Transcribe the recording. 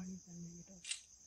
funny than me at all.